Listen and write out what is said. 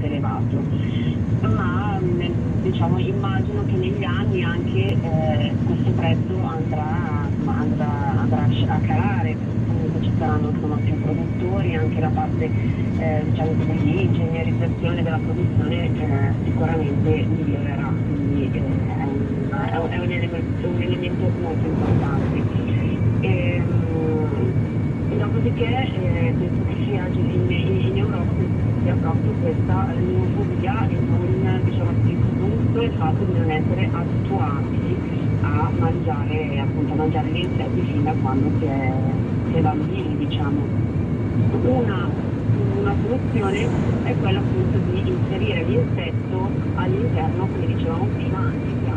elevato. Ma diciamo, immagino che negli anni anche eh, questo prezzo andrà, andrà, andrà a calare, comunque ci saranno insomma, più produttori, anche la parte eh, diciamo, di ingegnerizzazione della produzione eh, sicuramente migliorerà, quindi eh, è, un, è, un, elemento, un, elemento, molto importante. E, ehm, dopodiché eh, penso che sia proprio questa l'omofobia e non diciamo comunque il fatto di non essere abituati a mangiare appunto a mangiare gli insetti fin da quando si è, si è bambini diciamo. Una, una soluzione è quella appunto di inserire l'insetto all'interno come dicevamo prima anche